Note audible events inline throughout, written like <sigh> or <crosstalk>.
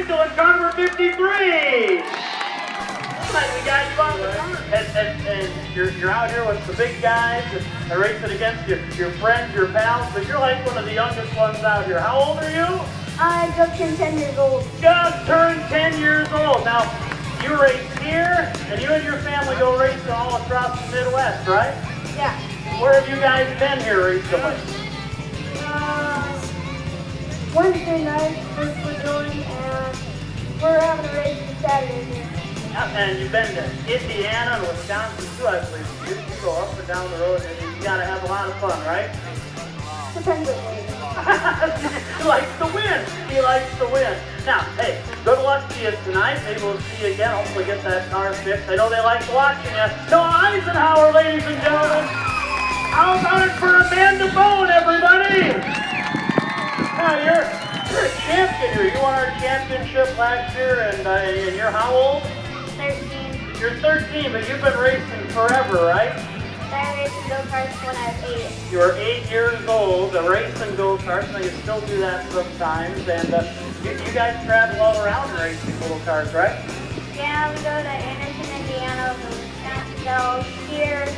Zach car number 53? Like we got you on the. And, and, and you're, you're out here with the big guys and racing against your, your friends, your pals, but you're like one of the youngest ones out here. How old are you? I just turned 10 years old. Just turned 10 years old. Now, you race here, and you and your family go racing all across the Midwest, right? Yeah. Where have you guys been here recently? Wednesday night, first we're going, and we're having a race on Saturday here. And you've been to Indiana and Wisconsin too, I believe. You, go up and down the road, and you gotta have a lot of fun, right? Depends <laughs> he likes to win. He likes to win. Now, hey, good luck to you tonight. Maybe we'll see you again. Hopefully get that car fixed. I know they like watching you. Noah Eisenhower, ladies and gentlemen. How about it for Amanda Bone, everybody? Now, you're, you're a champion here. You won our championship last year, and, uh, and you're how old? 13. You're 13, but you've been racing forever, right? Started racing go-karts when I was 8. You were eight years old, uh, racing go-karts, and you still do that sometimes, and uh, you, you guys travel all around racing little cars, right? Yeah, we go to Anderson, Indiana, Wisconsin, here,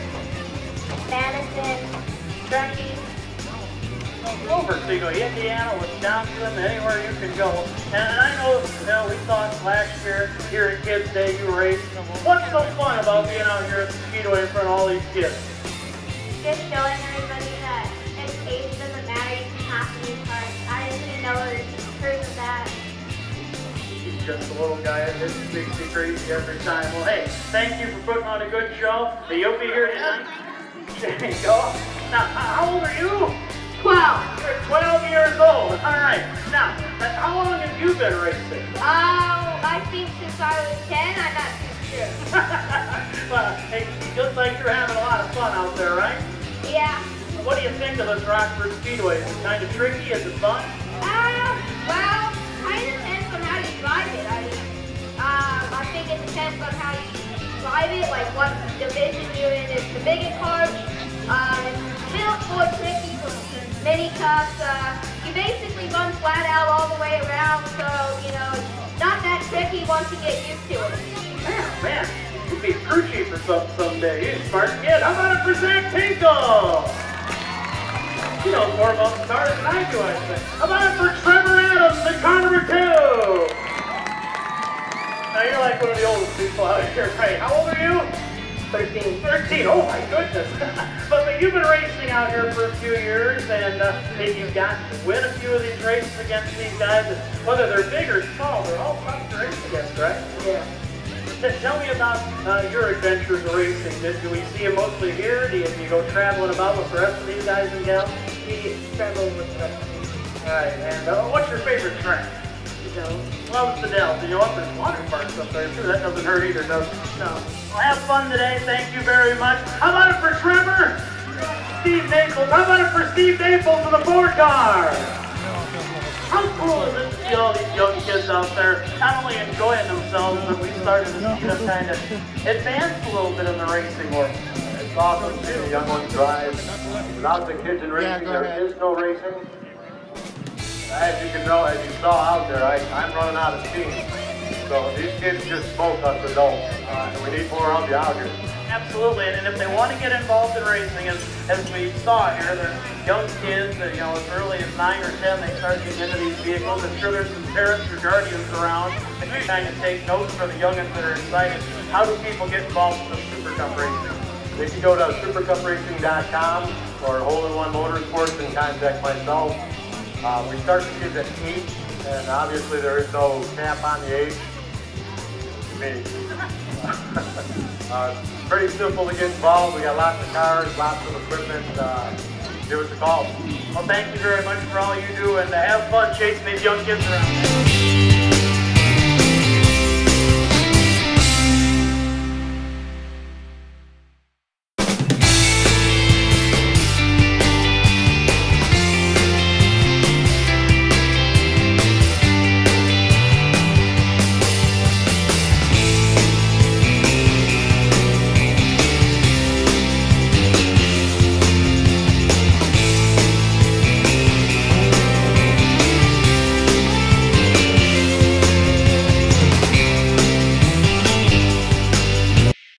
Madison, Bernie. Over, so you go Indiana, Wisconsin, anywhere you can go. And, and I know, you know, we thought last year here at Kids Day you raced. What's so fun about being out here at the Speedway in front of all these kids? Just showing everybody that its age doesn't matter, you can hop in these cars. I didn't know there's proof of that. He's just a little guy that just makes me crazy every time. Well, hey, thank you for putting on a good show. You'll be here tonight. <laughs> There you go. Now, <laughs> how old are you? 12. You're 12 years old. All right. Now, how long have you been racing? Oh, I think since I was 10, I'm not too sure. <laughs> well, hey, just like you're having a lot of fun out there, right? Yeah. What do you think of this Rockford Speedway? Is it kind of tricky? Is it fun? Uh, well, kind of depends on how you drive it. I mean, um, I think it depends on how you drive it, like what division you're in. It's the biggest cars. Mini. Uh, you basically run flat out all the way around, so, you know, not that tricky once you get used to it. Man, man, you'd be a crew chief or something someday. You're a smart kid. How about it for Zach Tinkle? You know more about cars than I do, I think. How about it for Trevor Adams car number two? Now you're like one of the oldest people out here, right? How old are you? 13. 13, oh my goodness. <laughs> but, but you've been racing out here for a few years, and uh, maybe you've gotten to win a few of these races against these guys. And whether they're big or small, they're all tough to race against, right? Yeah. Tell me about uh, your adventures racing. Did, do we see you mostly here? Do you, do you go traveling about with the rest of these guys and gals? We travel with the rest of these. All right, and uh, what's your favorite track? Loves the Dells. You know what? There's water parks up there too. That doesn't hurt either, does it? No. Well, have fun today. Thank you very much. How about it for Trevor? Steve Naples. How about it for Steve Naples for the four car? How cool is it to see all these young kids out there not only enjoying themselves, but we started to see them kind of advance a little bit in the racing world. It's awesome to see the young ones drive. Without the kids in racing, there is no racing. As you can know, as you saw out there, I, I'm running out of steam. So these kids just smoke us adults, uh, and we need more of you out here. Absolutely, and if they want to get involved in racing, as, as we saw here, they're young kids, that, you know, as early as 9 or 10, they start getting into these vehicles. I'm sure there's some parents or guardians around that can kind of take notes for the youngins that are excited. How do people get involved in the Super Cup racing? They can go to supercupracing.com or Hole in One Motorsports and contact myself. Uh, we start the kids at 8, and obviously there is no cap on the age. Me. <laughs> uh, pretty simple to get involved. We got lots of cars, lots of equipment. Uh, give us a call. Well, thank you very much for all you do, and have fun chasing these young kids around.